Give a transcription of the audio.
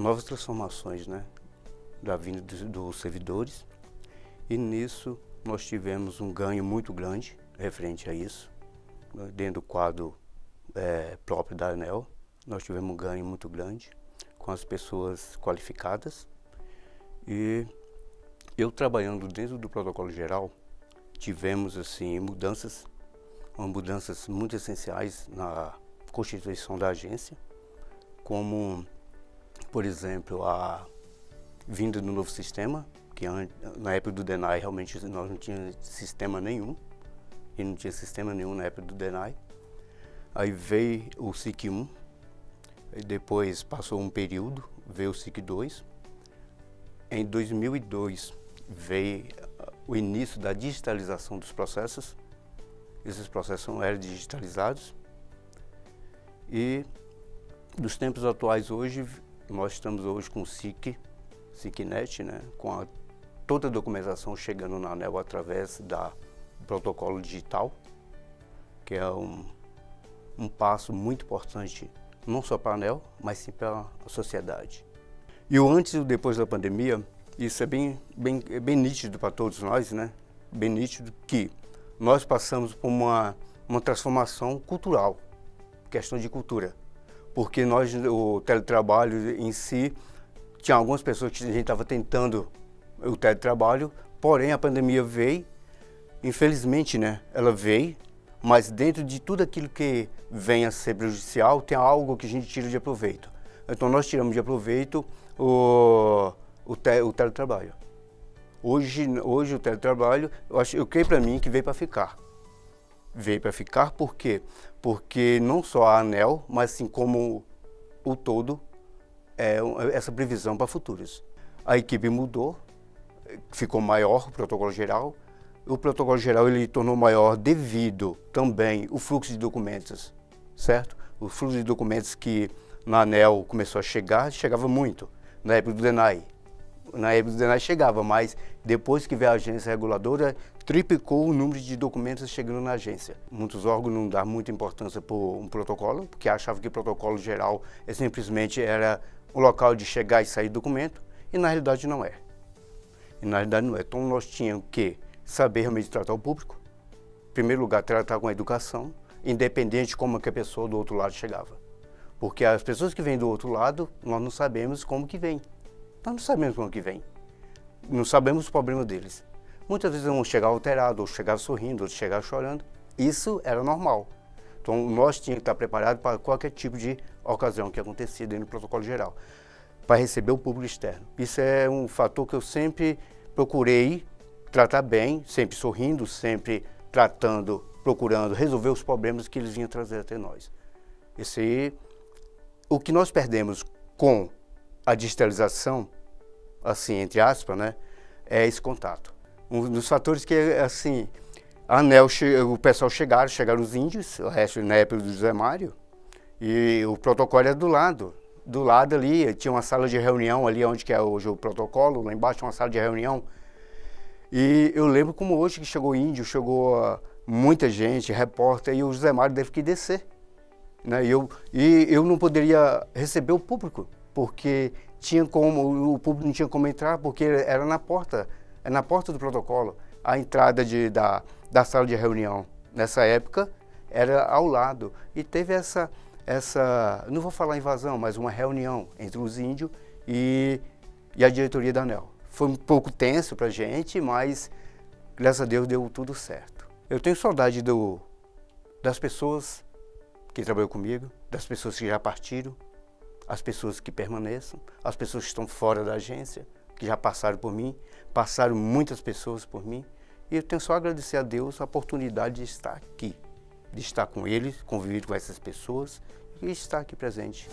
Novas transformações, né? Da vinda dos, servidores e nisso nós tivemos um ganho muito grande referente a isso. Dentro do quadro é, próprio da ANEL, nós tivemos um ganho muito grande com as pessoas qualificadas. E eu trabalhando dentro do protocolo geral, tivemos assim mudanças, mudanças muito essenciais na constituição da agência, como, por exemplo, a vinda do novo sistema, que na época do DENAI realmente nós não tínhamos sistema nenhum, e não tinha sistema nenhum na época do DENAI. Aí veio o SIC 1, e depois passou um período, veio o SIC 2. Em 2002 veio o início da digitalização dos processos. Esses processos eram digitalizados. E dos tempos atuais hoje, nós estamos hoje com o SIC, SICNet, né, com a, toda a documentação chegando na ANEL através da protocolo digital, que é um, um passo muito importante, não só para a ANEL, mas sim para a sociedade. E o antes e o depois da pandemia, isso é bem, bem, bem nítido para todos nós, né? Bem nítido que nós passamos por uma, uma transformação cultural, questão de cultura. Porque nós, o teletrabalho em si, tinha algumas pessoas que a gente estava tentando o teletrabalho, porém a pandemia veio Infelizmente, né, ela veio, mas dentro de tudo aquilo que vem a ser prejudicial, tem algo que a gente tira de aproveito. Então nós tiramos de aproveito o, o, te, o teletrabalho. Hoje, hoje o teletrabalho, eu, acho, eu creio para mim que veio para ficar. Veio para ficar por quê? Porque não só a ANEL, mas assim como o todo, é essa previsão para futuros. A equipe mudou, ficou maior o protocolo geral, o protocolo geral ele tornou maior devido também o fluxo de documentos, certo? O fluxo de documentos que na ANEL começou a chegar, chegava muito, na época do DENAI. Na época do DENAI chegava, mas depois que veio a agência reguladora, triplicou o número de documentos chegando na agência. Muitos órgãos não dão muita importância para um protocolo, porque achavam que o protocolo geral é simplesmente era o local de chegar e sair do documento, e na realidade não é. E na realidade não é. Então nós tínhamos que saber realmente tratar o público. Em primeiro lugar, tratar com a educação, independente de como que a pessoa do outro lado chegava. Porque as pessoas que vêm do outro lado, nós não sabemos como que vêm. Nós não sabemos como que vêm. Não sabemos o problema deles. Muitas vezes vão chegar alterados, ou chegar sorrindo, ou chegar chorando. Isso era normal. Então, nós tínhamos que estar preparados para qualquer tipo de ocasião que acontecia dentro do protocolo geral, para receber o público externo. Isso é um fator que eu sempre procurei tratar bem, sempre sorrindo, sempre tratando, procurando resolver os problemas que eles vinham trazer até nós. Esse, o que nós perdemos com a digitalização, assim, entre aspas, né, é esse contato. Um dos fatores que, assim, a ANEL, o pessoal chegaram, chegaram os índios, o resto na época do José Mário, e o protocolo é do lado. Do lado ali, tinha uma sala de reunião ali, onde que é hoje o protocolo, lá embaixo uma sala de reunião, e eu lembro como hoje que chegou índio, chegou uh, muita gente, repórter, e o José Mário teve que descer. Né? E, eu, e eu não poderia receber o público, porque tinha como, o público não tinha como entrar, porque era na porta, é na porta do protocolo, a entrada de, da, da sala de reunião. Nessa época era ao lado. E teve essa, essa, não vou falar invasão, mas uma reunião entre os índios e, e a diretoria da ANEL. Foi um pouco tenso pra gente, mas graças a Deus deu tudo certo. Eu tenho saudade do, das pessoas que trabalham comigo, das pessoas que já partiram, as pessoas que permaneçam, as pessoas que estão fora da agência, que já passaram por mim, passaram muitas pessoas por mim. E eu tenho só a agradecer a Deus a oportunidade de estar aqui, de estar com eles, conviver com essas pessoas e estar aqui presente.